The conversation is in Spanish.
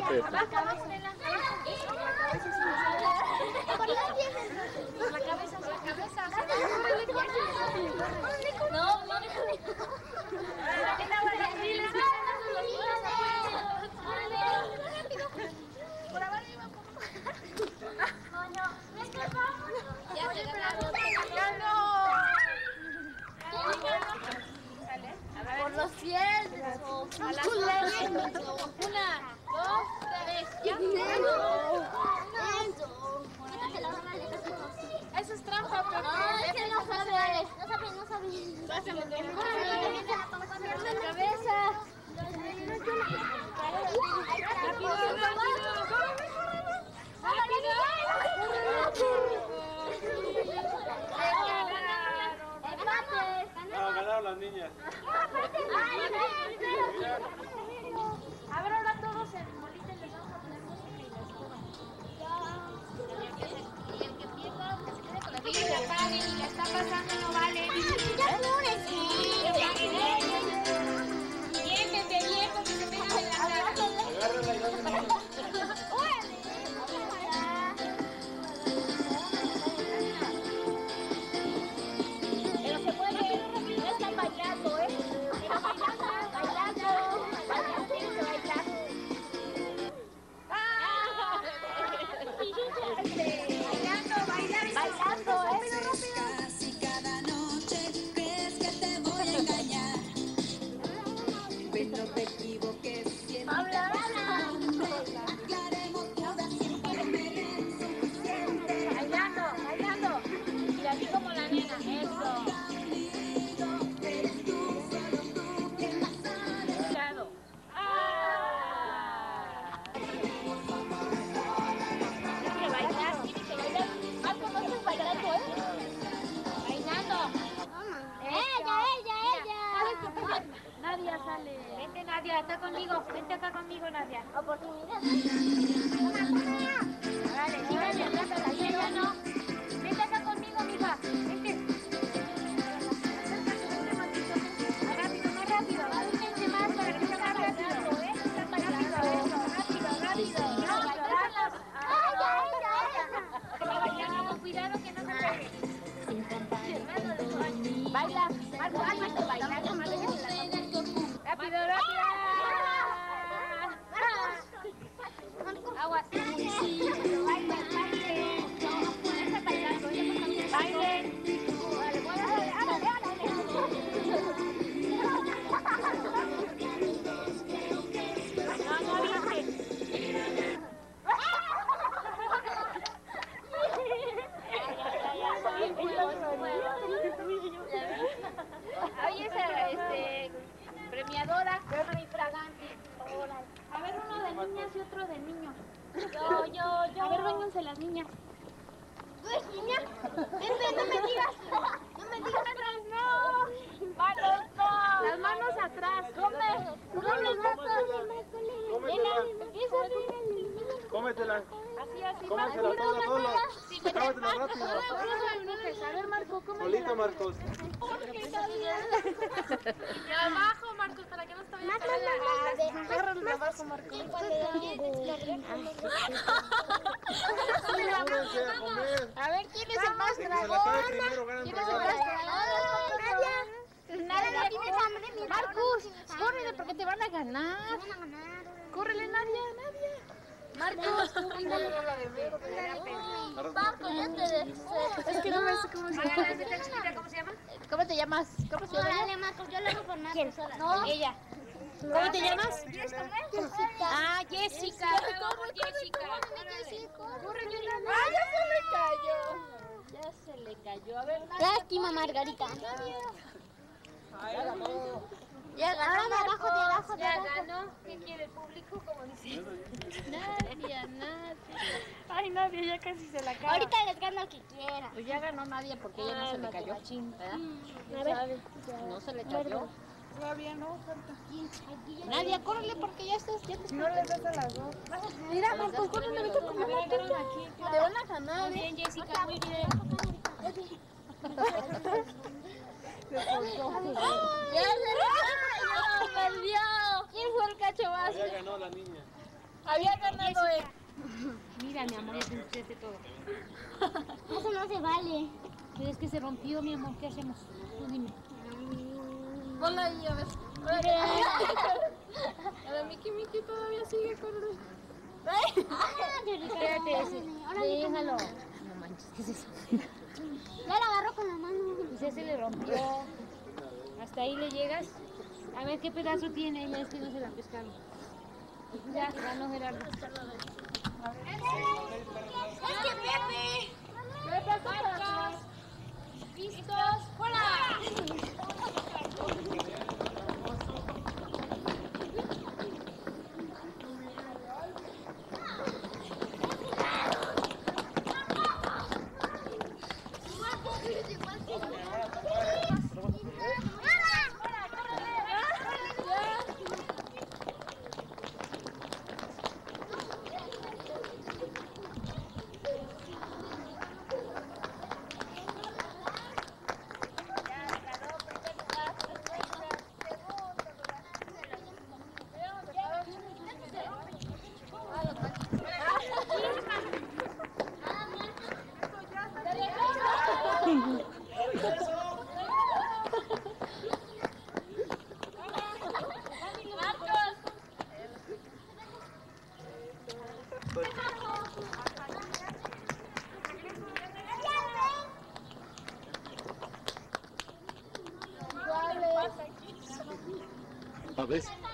La cabeza, la cabeza la la. No, no. Por abajo iba un poco. Ya te ganaron. ¡Ya no! Por los las Una. Eso es trampa, pero No, es que no sabe. No sabe, no sabe. Pásame La cabeza. Rápido, rápido. Ganaron las niñas. A ver, ahora todos en bolita que se apague y la está pasando no vale. Acá conmigo. Vente acá conmigo Nadia. Oportunidad. Yo, yo, yo. A ver, vénganse las niñas. ¿Tú eres niña? Vente, no me digas. No me digas. no! ¡Manos no! Las manos atrás. Come. Come, Cómetela. Cómetela. Así, así. Cómetela toda, sola. Cómetela rápido. A ver, Marco, ¿cómo Solito, Marcos. Abajo, Marcos. Cómense a ver, ¿quién es el más dragón? ¿Quién es el más dragón. Nadia, tienes hambre, Marcus, córrele porque te van a ganar. Córrele, Nadia, Nadia. Marcos, es que no me sé cómo se llama. ¿Cómo se llama? ¿Cómo te llamas? ¿Cómo se llama? Marcos, yo lo hago por Marcos sola. No, ella. ¿Cómo te llamas? Jessica. Ah, Jessica. ¿Cómo Jessica? Córrele, Nadia. Ah, ya se le cayó. Ya se le cayó. A ver. Lástima, Margarita. Ya ganó, de abajo, de abajo, de Ya abajo. ganó. ¿Quién quiere el público? Como dice. Nadia, Nadia. Ay, Nadia, ya casi se la acaba. Ahorita les gano el que quiera. Pues ya ganó Nadia porque ella no se le cayó. ¿verdad? A ver. No se le cayó. Todavía no, falta. Nadia, córrele porque ya estás. Ya no le das a las dos. Mira, Marcos, córrele, vete con la Te van a ganar. ¿eh? Muy bien, Jessica, muy bien. ¡Ya se perdió! ¿Quién fue el cacho más? Había ganado la niña. Había ganado él. Mira, mi amor, ya te todo. Eso no se vale. Pero es que se rompió, mi amor, ¿qué hacemos? Tú dime. Hola, y a ver. Ahora Miki Miki todavía sigue con el... Espérate, sí, déjalo. No manches, ¿qué es eso? Ya lo agarro con la mano. Y ya se le rompió. Hasta ahí le llegas. A ver qué pedazo tiene. Ya es que no se la pescaron. Ya, ya ganó Gerardo. Es que Pepe. Pepe, ¿Listos? ¡Fuera! this.